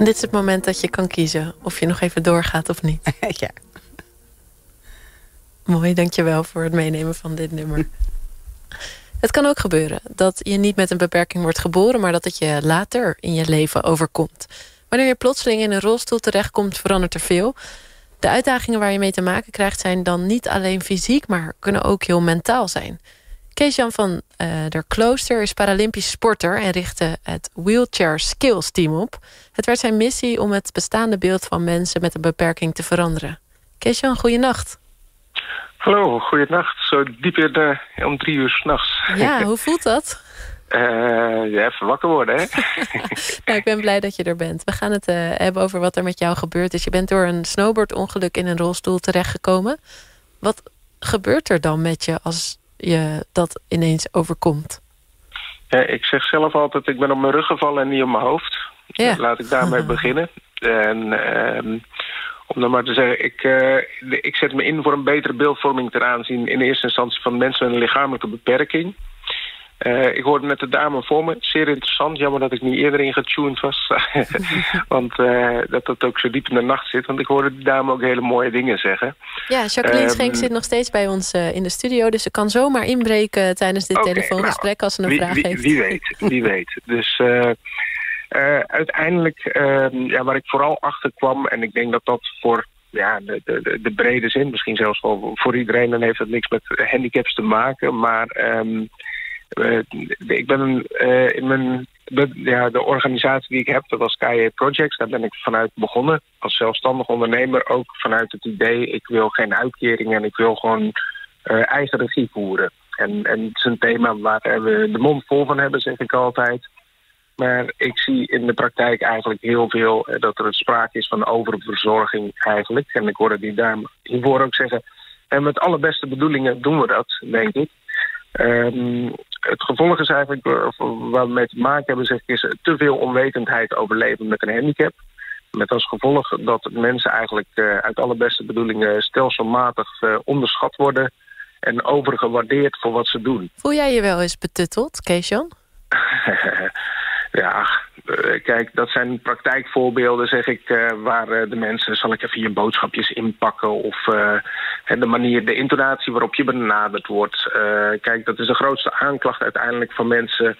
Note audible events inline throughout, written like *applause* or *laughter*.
En dit is het moment dat je kan kiezen of je nog even doorgaat of niet. *laughs* ja. Mooi, dankjewel voor het meenemen van dit nummer. Het kan ook gebeuren dat je niet met een beperking wordt geboren... maar dat het je later in je leven overkomt. Wanneer je plotseling in een rolstoel terechtkomt, verandert er veel. De uitdagingen waar je mee te maken krijgt zijn dan niet alleen fysiek... maar kunnen ook heel mentaal zijn. Kees-Jan van uh, der Klooster is Paralympisch sporter... en richtte het Wheelchair Skills Team op. Het werd zijn missie om het bestaande beeld van mensen met een beperking te veranderen. Kees-Jan, goeienacht. Hallo, goeienacht. Zo diep in de, om drie uur s'nachts. Ja, *laughs* hoe voelt dat? Uh, ja, even wakker worden, hè? *laughs* *laughs* nou, ik ben blij dat je er bent. We gaan het uh, hebben over wat er met jou gebeurd is. Je bent door een snowboardongeluk in een rolstoel terechtgekomen. Wat gebeurt er dan met je als je dat ineens overkomt? Ja, ik zeg zelf altijd, ik ben op mijn rug gevallen en niet op mijn hoofd. Ja. Laat ik daarmee *laughs* beginnen. En... Uh, om dan maar te zeggen, ik, uh, ik zet me in voor een betere beeldvorming ten aanzien in eerste instantie van mensen met een lichamelijke beperking. Uh, ik hoorde net de dame voor me, zeer interessant. Jammer dat ik niet eerder ingetuned was. *laughs* want uh, dat dat ook zo diep in de nacht zit. Want ik hoorde de dame ook hele mooie dingen zeggen. Ja, Jacqueline um, Schenk zit nog steeds bij ons in de studio. Dus ze kan zomaar inbreken tijdens dit okay, telefoongesprek nou, als ze een wie, vraag wie, heeft. Wie weet, wie weet. Dus... Uiteindelijk, uh, ja, waar ik vooral achter kwam... en ik denk dat dat voor ja, de, de, de brede zin... misschien zelfs wel voor iedereen... dan heeft het niks met handicaps te maken. Maar um, uh, ik ben in mijn... Ja, de organisatie die ik heb, dat was KJ Projects... daar ben ik vanuit begonnen als zelfstandig ondernemer. Ook vanuit het idee, ik wil geen uitkering... en ik wil gewoon eigen regie voeren. En, en het is een thema waar we de mond vol van hebben, zeg ik altijd... Maar ik zie in de praktijk eigenlijk heel veel eh, dat er sprake is van oververzorging eigenlijk. En ik hoorde die dame hiervoor ook zeggen... en met alle beste bedoelingen doen we dat, denk ik. Um, het gevolg is eigenlijk, waar we mee te maken hebben, zeg ik, is te veel onwetendheid over leven met een handicap. Met als gevolg dat mensen eigenlijk uh, uit alle beste bedoelingen stelselmatig uh, onderschat worden en overgewaardeerd voor wat ze doen. Voel jij je wel eens betutteld, Kees-Jan? *laughs* Ja, kijk, dat zijn praktijkvoorbeelden, zeg ik, uh, waar uh, de mensen, zal ik even je boodschapjes inpakken of de manier, de intonatie waarop je benaderd wordt. kijk, dat is de grootste aanklacht uiteindelijk van mensen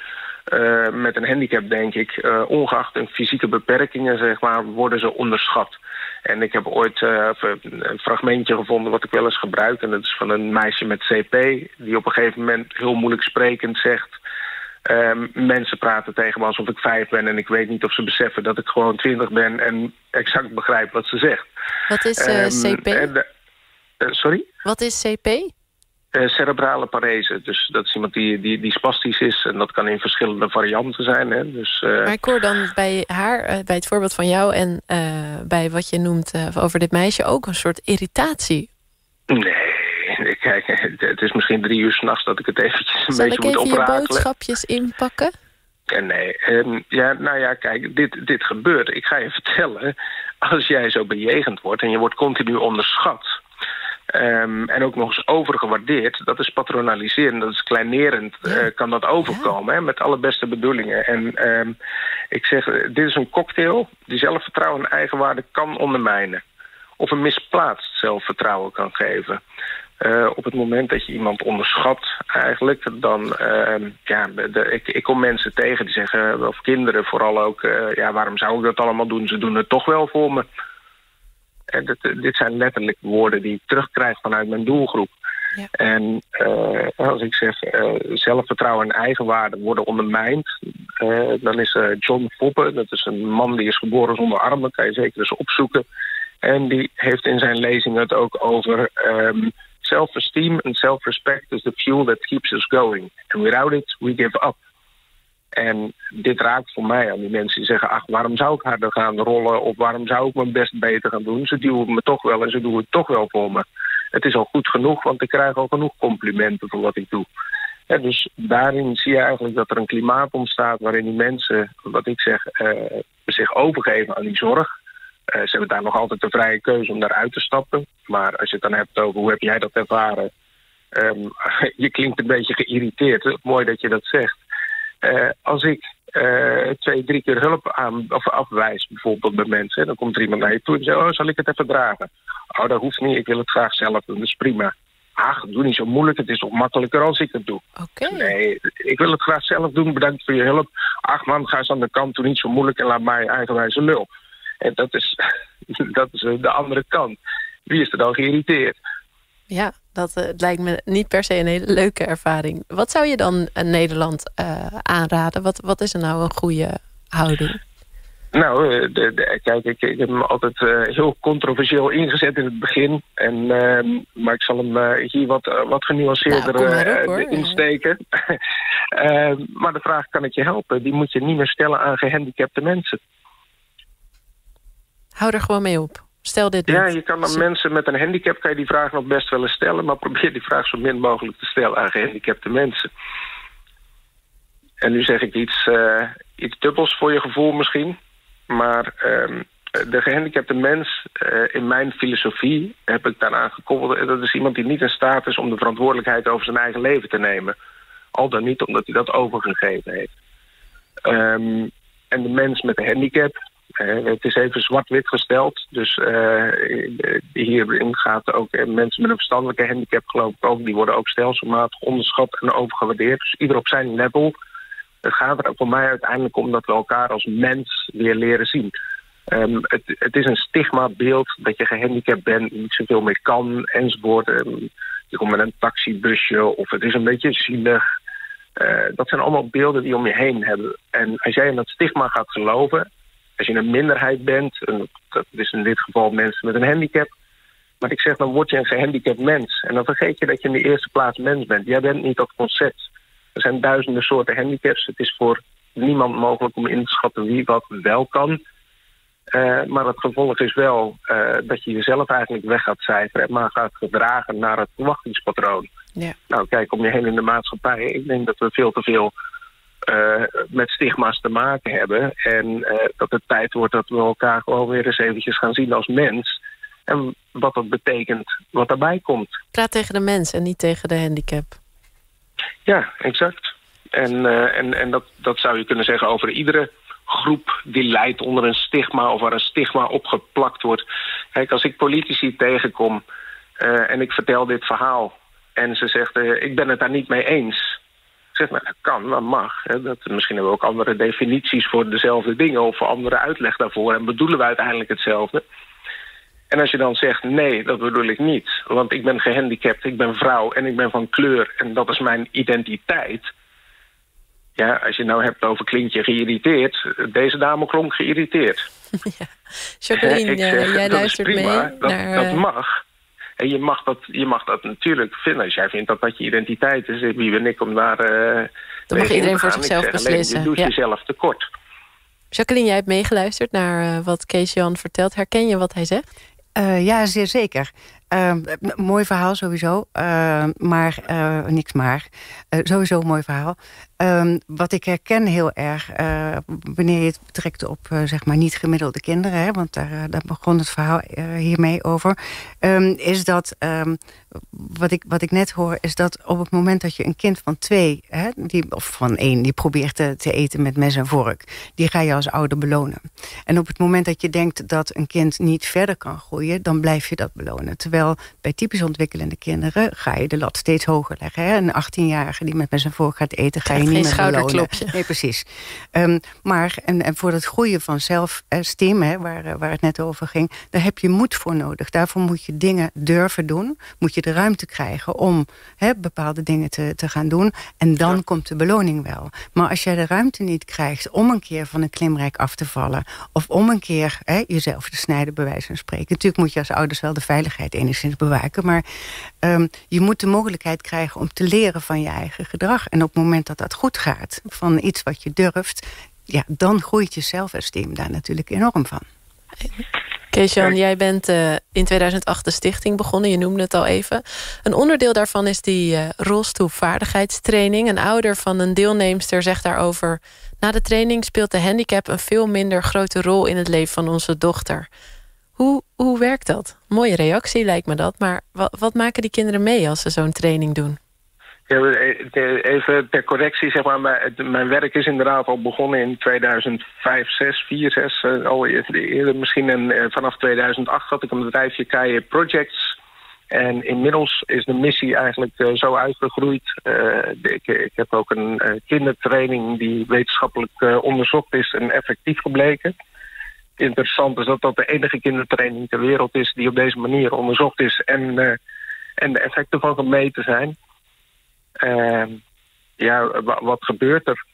met een handicap, denk ik. ongeacht hun fysieke beperkingen, zeg maar, worden ze onderschat. En ik heb ooit een fragmentje gevonden wat ik wel eens gebruik. En dat is van een meisje met CP, die op een gegeven moment heel moeilijk sprekend zegt... Um, mensen praten tegen me alsof ik vijf ben... en ik weet niet of ze beseffen dat ik gewoon twintig ben... en exact begrijp wat ze zegt. Wat is uh, um, CP? En, uh, sorry? Wat is CP? Uh, cerebrale parese. Dus dat is iemand die, die, die spastisch is. En dat kan in verschillende varianten zijn. Hè? Dus, maar ik hoor dan bij haar, bij het voorbeeld van jou... en bij wat je noemt over dit meisje... ook een soort irritatie. Nee, *laughs* kijk, het is misschien drie uur s'nachts dat ik het eventjes een Zal beetje moet oprakelen. Zal ik even je boodschapjes inpakken? Nee, um, ja, nou ja, kijk, dit, dit gebeurt. Ik ga je *laughs* vertellen, als jij zo bejegend wordt en je wordt continu onderschat... Um, en ook nog eens overgewaardeerd, dat is patronaliserend, dat is kleinerend, uh, kan dat overkomen, hè, met alle beste bedoelingen. En um, ik zeg, dit is een cocktail die zelfvertrouwen en eigenwaarde kan ondermijnen. Of een misplaatst zelfvertrouwen kan geven. Uh, op het moment dat je iemand onderschat eigenlijk, dan, uh, ja, de, ik, ik kom mensen tegen die zeggen, of kinderen vooral ook, uh, ja, waarom zou ik dat allemaal doen? Ze doen het toch wel voor me. En dit, dit zijn letterlijk woorden die ik terugkrijg vanuit mijn doelgroep. Ja. En als ik zeg, zelfvertrouwen en eigenwaarde worden ondermijnd, dan is John Foppe, dat is een man die is geboren zonder armen, kan je zeker eens opzoeken. En die heeft in zijn lezing het ook over... Um, self-esteem and self-respect is the fuel that keeps us going. And without it, we give up. En dit raakt voor mij aan die mensen die zeggen... ach, waarom zou ik harder gaan rollen... of waarom zou ik mijn best beter gaan doen? Ze duwen me toch wel en ze doen het toch wel voor me. Het is al goed genoeg, want ik krijg al genoeg complimenten voor wat ik doe. Dus daarin zie je eigenlijk dat er een klimaat ontstaat... waarin die mensen, wat ik zeg, uh, zich overgeven aan die zorg... Uh, ze hebben daar nog altijd de vrije keuze om daaruit te stappen. Maar als je het dan hebt over hoe heb jij dat ervaren... Um, *laughs* je klinkt een beetje geïrriteerd. Mooi dat je dat zegt. Uh, als ik uh, twee, drie keer hulp aan, of afwijst, bijvoorbeeld bij mensen. Dan komt er iemand naar je toe en zegt: Oh, zal ik het even dragen? Oh, dat hoeft niet, ik wil het graag zelf doen, dat is prima. Ach, doe niet zo moeilijk, het is toch makkelijker als ik het doe. Nee, ik wil het graag zelf doen, bedankt voor je hulp. Ach man, ga eens aan de kant, doe niet zo moeilijk en laat mij eigenwijze lul. En dat is, *laughs* dat is eh, de andere kant. Wie is er dan geïrriteerd? Ja, dat uh, lijkt me niet per se een hele leuke ervaring. Wat zou je dan uh, Nederland uh, aanraden? Wat, wat is er nou een goede houding? Nou, de, de, kijk, ik, ik, heb hem altijd heel controversieel ingezet in het begin. En, ehm, maar ik zal hem hier wat, wat genuanceerder nou, op, insteken. *laughs* Ehm, maar de vraag, kan ik je helpen? Die moet je niet meer stellen aan gehandicapte mensen. Hou er gewoon mee op. Stel dit Ja, je kan aan mensen met een handicap kan je die vraag nog best wel eens stellen... maar probeer die vraag zo min mogelijk te stellen aan gehandicapte mensen. En nu zeg ik iets, uh, iets dubbels voor je gevoel misschien. Maar um, de gehandicapte mens, uh, in mijn filosofie heb ik daaraan gekoppeld... dat is iemand die niet in staat is om de verantwoordelijkheid over zijn eigen leven te nemen. Al dan niet omdat hij dat overgegeven heeft. Um, en de mens met een handicap, het is even zwart-wit gesteld. Dus uh, hierin gaat ook uh, mensen met een verstandelijke handicap, geloof ik ook, die worden ook stelselmatig onderschat en overgewaardeerd. Dus ieder op zijn level. Het gaat er voor mij uiteindelijk om dat we elkaar als mens weer leren zien. Um, het, het, is een stigma-beeld dat je gehandicapt bent, niet zoveel meer kan, enzovoort. Um, je komt met een taxibusje of het is een beetje zielig. Uh, dat zijn allemaal beelden die om je heen hebben. En als jij in dat stigma gaat geloven, als je een minderheid bent, en dat is in dit geval mensen met een handicap, maar ik zeg dan word je een gehandicapt mens. En dan vergeet je dat je in de eerste plaats mens bent. Jij bent niet dat concept. Er zijn duizenden soorten handicaps. Het is voor niemand mogelijk om in te schatten wie wat wel kan. Uh, maar het gevolg is wel uh, dat je jezelf eigenlijk weg gaat cijferen... en maar gaat gedragen naar het verwachtingspatroon. Ja. Nou, kijk om je heen in de maatschappij. Ik denk dat we veel te veel uh, met stigma's te maken hebben. En uh, dat het tijd wordt dat we elkaar gewoon weer eens eventjes gaan zien als mens. En wat dat betekent, wat daarbij komt. Praat tegen de mens en niet tegen de handicap. Ja, exact. En, uh, en, en dat, dat zou je kunnen zeggen over iedere groep die leidt onder een stigma... of waar een stigma opgeplakt wordt. Kijk, als ik politici tegenkom en ik vertel dit verhaal... en ze zegt, ik ben het daar niet mee eens zeg maar, dat kan, dat mag. Hè. Dat, misschien hebben we ook andere definities voor dezelfde dingen... of andere uitleg daarvoor en bedoelen we uiteindelijk hetzelfde. En als je dan zegt, nee, dat bedoel ik niet. Want ik ben gehandicapt, ik ben vrouw en ik ben van kleur... en dat is mijn identiteit... Ja, als je nou hebt over klinkt je geïrriteerd... deze dame klonk geïrriteerd. *laughs* Ja. Jacqueline, zeg, jij luistert prima, mee dat, naar... dat uh, mag... En je mag, dat, je mag dat natuurlijk vinden. Als jij vindt dat dat je identiteit is, wie ben ik om daar... Uh, Dan mag iedereen voor zichzelf zeg, beslissen. Alleen, je doet ja. jezelf tekort. Jacqueline, jij hebt meegeluisterd naar uh, wat Kees Jan vertelt. Herken je wat hij zegt? Uh, ja, zeer zeker. Uh, mooi verhaal sowieso, uh, maar niks maar. sowieso een mooi verhaal. Ehm, wat ik herken heel erg, wanneer je het betrekt op zeg maar niet gemiddelde kinderen... Hè, want daar, daar begon het verhaal hiermee over... Um, is dat, um, wat, ik, wat ik net hoor, is dat op het moment dat je een kind van twee... Hè, die, of van één, die probeert te, te eten met mes en vork... die ga je als ouder belonen. En op het moment dat je denkt dat een kind niet verder kan groeien... dan blijf je dat belonen. Terwijl bij typisch ontwikkelende kinderen ga je de lat steeds hoger leggen. Een 18-jarige die met mes en vork gaat eten, ga je niet meer belonen. Nee, precies. Um, maar en, en voor het groeien van zelfesteem, hè, waar, waar het net over ging... daar heb je moed voor nodig. Daarvoor moet je dingen durven doen. Moet je de ruimte krijgen om hè, bepaalde dingen te, te gaan doen. En dan ja. komt de beloning wel. Maar als jij de ruimte niet krijgt om een keer van een klimrijk af te vallen... of om een keer hè, jezelf te snijden, bij wijze van spreken... natuurlijk moet je als ouders wel de veiligheid enigszins bewaken... maar um, je moet de mogelijkheid krijgen om te leren van je eigen gedrag. En op het moment dat dat goed gaat, van iets wat je durft... ja, dan groeit je zelfesteem daar natuurlijk enorm van. Kees-Jan, jij bent uh, in 2008 de stichting begonnen. Je noemde het al even. Een onderdeel daarvan is die uh, rolstoelvaardigheidstraining. Een ouder van een deelnemster zegt daarover... na de training speelt de handicap een veel minder grote rol... in het leven van onze dochter. Hoe, hoe werkt dat? Mooie reactie lijkt me dat. Maar wat, wat maken die kinderen mee als ze zo'n training doen? Even ter correctie, zeg maar, mijn werk is inderdaad al begonnen in 2005, 6, 4, 6. Al eerder misschien en vanaf 2008 had ik een bedrijfje KJ Projects. En inmiddels is de missie eigenlijk uh, zo uitgegroeid. Ik, ik, heb ook een kindertraining die wetenschappelijk onderzocht is en effectief gebleken. Interessant is dat dat de enige kindertraining ter wereld is die op deze manier onderzocht is en, en de effecten van gemeten zijn. Ehm, ja, wat gebeurt er?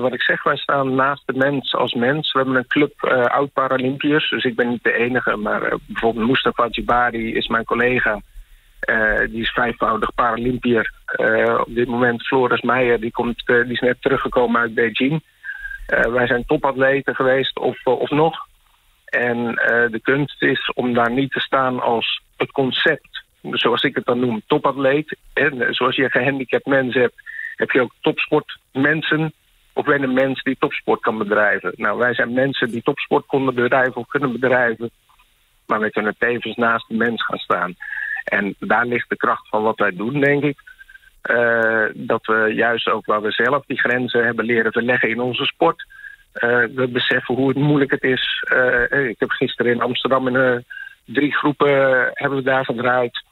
wat ik zeg, wij staan naast de mens als mens. We hebben een club oud-Paralympiërs, dus ik ben niet de enige. Maar bijvoorbeeld Mustafa Jibari is mijn collega. die is vijfvoudig Paralympiër. op dit moment Floris Meijer, die, komt, die is net teruggekomen uit Beijing. wij zijn topatleten geweest, of, of nog. En de kunst is om daar niet te staan als het concept zoals ik het dan noem, topatleet. En zoals je gehandicapt mens hebt, heb je ook topsportmensen. Of ben een mens die topsport kan bedrijven. Nou, wij zijn mensen die topsport konden bedrijven of kunnen bedrijven. Maar wij kunnen tevens naast de mens gaan staan. En daar ligt de kracht van wat wij doen, denk ik. Uh, dat we juist ook waar we zelf die grenzen hebben leren verleggen in onze sport. Uh, we beseffen hoe moeilijk het is. Ik heb gisteren in Amsterdam in drie groepen hebben we daar gedraaid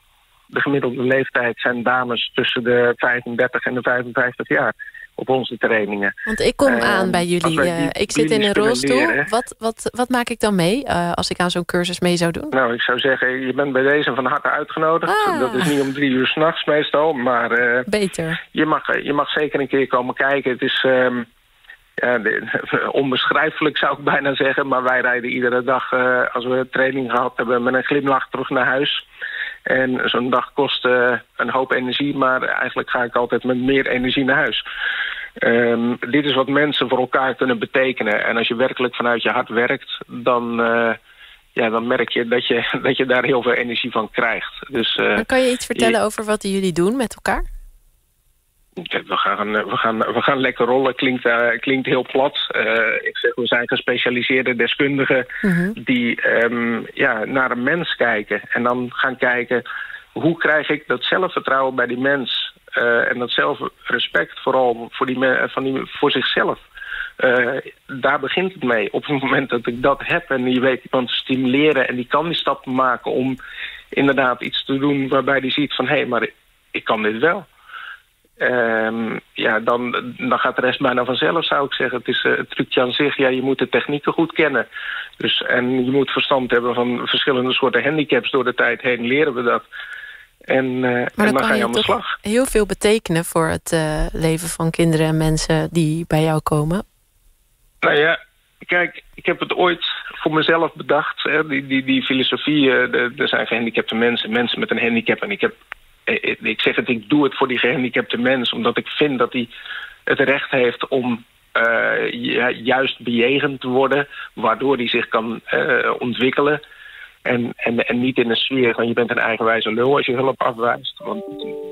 de gemiddelde leeftijd zijn dames tussen de 35 en de 55 jaar op onze trainingen. Want ik kom aan ehm, bij jullie. Uh, ik zit in een rolstoel. wat, wat, wat maak ik dan mee uh, als ik aan zo'n cursus mee zou doen? Nou, ik zou zeggen, je bent bij deze van harte uitgenodigd. Ah. Dat is niet om drie uur s'nachts meestal, maar... Uh, Beter. Je mag, je mag zeker een keer komen kijken. Het is... Um, ja, *laughs* onbeschrijfelijk zou ik bijna zeggen, maar wij rijden iedere dag, als we training gehad hebben, met een glimlach terug naar huis. En zo'n dag kost uh, een hoop energie, maar eigenlijk ga ik altijd met meer energie naar huis. Um, dit is wat mensen voor elkaar kunnen betekenen. En als je werkelijk vanuit je hart werkt, dan, uh, ja, dan merk je dat, je *laughs* dat je daar heel veel energie van krijgt. Dus, uh, kan je iets vertellen over wat jullie doen met elkaar? We gaan, we, gaan, we gaan lekker rollen, klinkt, uh, klinkt heel plat. Uh, ik zeg, we zijn gespecialiseerde deskundigen mm die um, ja, naar een mens kijken. En dan gaan kijken, hoe krijg ik dat zelfvertrouwen bij die mens... En dat zelfrespect vooral voor, die, van die, voor zichzelf. daar begint het mee. Op het moment dat ik dat heb en je weet iemand te stimuleren... en die kan die stap maken om inderdaad iets te doen waarbij die ziet van... hé, hey, maar ik kan dit wel. Um, ja, dan, dan gaat de rest bijna vanzelf, zou ik zeggen. Het is uh, het trucje aan zich, ja, je moet de technieken goed kennen. Dus, en je moet verstand hebben van verschillende soorten handicaps. Door de tijd heen leren we dat. En, uh, en dan, dan ga je aan de slag. heel veel betekenen voor het uh, leven van kinderen en mensen die bij jou komen. Nou ja, kijk, ik heb het ooit voor mezelf bedacht. Hè, die, die, die filosofie, er zijn gehandicapte mensen, mensen met een handicap. En ik heb eh, ik zeg het, ik doe het voor die gehandicapte mens... omdat ik vind dat hij het recht heeft om uh, juist bejegend te worden... waardoor hij zich kan uh, ontwikkelen... En, en, en niet in een sfeer van je bent een eigenwijze lul als je hulp afwijst. Want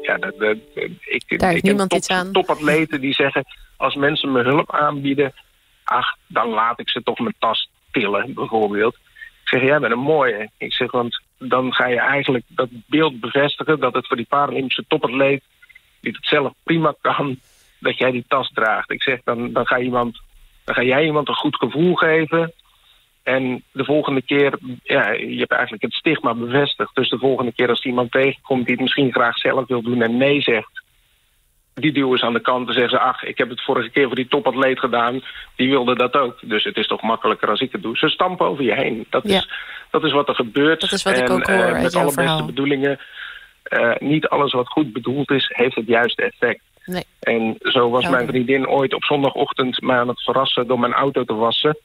ja, dat, dat, ik, Daar ik niemand top, iets aan. topatleten die zeggen... als mensen me hulp aanbieden... ach, dan laat ik ze toch mijn tas tillen, bijvoorbeeld. Ik zeg, jij bent een mooie. Ik zeg, want dan ga je eigenlijk dat beeld bevestigen... dat het voor die Paralympische topatleet, die het zelf prima kan... dat jij die tas draagt. Ik zeg, dan, dan, ga, iemand, dan ga jij iemand een goed gevoel geven... En de volgende keer, ja, je hebt eigenlijk het stigma bevestigd. Dus de volgende keer als iemand tegenkomt die het misschien graag zelf wil doen en nee zegt die duwen ze aan de kant en zeggen ze... ach, ik heb het vorige keer voor die topatleet gedaan. Die wilde dat ook. Dus het is toch makkelijker als ik het doe. Ze stampen over je heen. Dat, is, dat is wat er gebeurt. Dat is wat en, ik ook hoor uh, Met alle beste bedoelingen. Uh, niet alles wat goed bedoeld is, heeft het juiste effect. Nee. En zo was mijn vriendin ooit op zondagochtend... me aan het verrassen door mijn auto te wassen.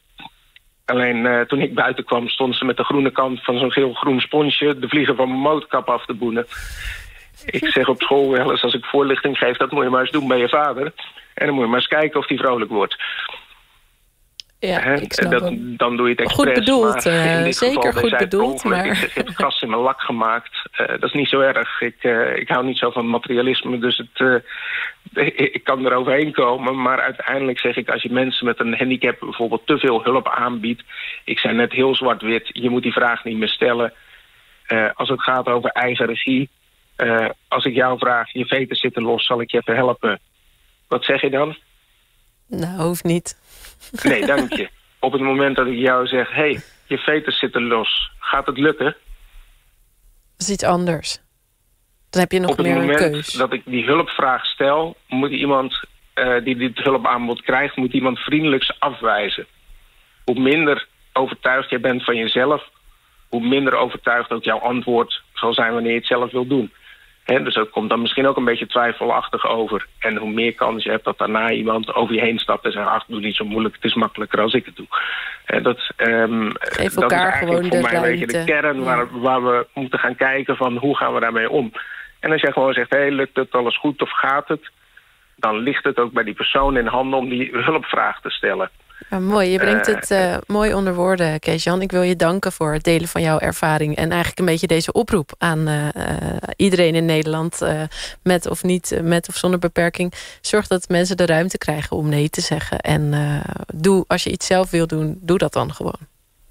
Alleen uh, toen ik buiten kwam, stond ze met de groene kant van zo'n geel-groen sponsje... de vlieger van mijn motorkap af te boenen. Ik zeg op school wel eens als ik voorlichting geef... dat moet je maar eens doen bij je vader. En dan moet je maar eens kijken of die vrolijk wordt. Ja, ik snap dat, dan doe je het expres. Goed bedoeld, uh, zeker goed bedoeld. Maar... Ik, heb het gas in mijn lak gemaakt. Uh, dat is niet zo erg. Ik, uh, ik hou niet zo van materialisme, dus het, *laughs* ik kan er overheen komen. Maar uiteindelijk zeg ik, als je mensen met een handicap bijvoorbeeld te veel hulp aanbiedt... ik zei net heel zwart-wit, je moet die vraag niet meer stellen. als het gaat over eigen regie, Eh, als ik jou vraag, je veten zitten los, zal ik je even helpen? Wat zeg je dan? Nou, hoeft niet. Nee, dank *laughs* je. Op het moment dat ik jou zeg, hé, hey, je veters zitten los, gaat het lukken? Dat is iets anders. Dan heb je nog Op het meer een moment dat ik die hulpvraag stel, moet iemand eh, die dit hulpaanbod krijgt, moet iemand vriendelijks afwijzen. Hoe minder overtuigd jij bent van jezelf, hoe minder overtuigd ook jouw antwoord zal zijn wanneer je het zelf wil doen. Hè, dus dat komt dan misschien ook een beetje twijfelachtig over. En hoe meer kans je hebt dat daarna iemand over je heen stapt en zegt: Ach, doe niet zo moeilijk, het is makkelijker als ik het doe. Hè, dat, ehm, Geef dat elkaar is eigenlijk voor mij een beetje de kern waar, waar we moeten gaan kijken van hoe gaan we daarmee om. En als jij gewoon zegt: Hé, hey, lukt het alles goed of gaat het? Dan ligt het ook bij die persoon in handen om die hulpvraag te stellen. Ja, mooi, je brengt Eh, het eh, mooi onder woorden, Kees-Jan. Ik wil je danken voor het delen van jouw ervaring... en eigenlijk een beetje deze oproep aan eh, iedereen in Nederland... met of niet, met of zonder beperking. Zorg dat mensen de ruimte krijgen om nee te zeggen. En doe, als je iets zelf wil doen, doe dat dan gewoon.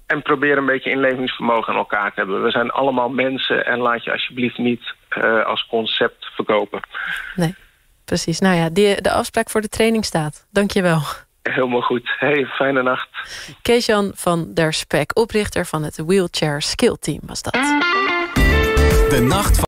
En probeer een beetje inlevingsvermogen aan elkaar te hebben. We zijn allemaal mensen en laat je alsjeblieft niet als concept verkopen. Nee, precies. Nou ja, die, de afspraak voor de training staat. Dank je wel. Helemaal goed. Hey, fijne nacht. Kees-Jan van der Spek, oprichter van het Wheelchair Skill Team was dat. De nacht van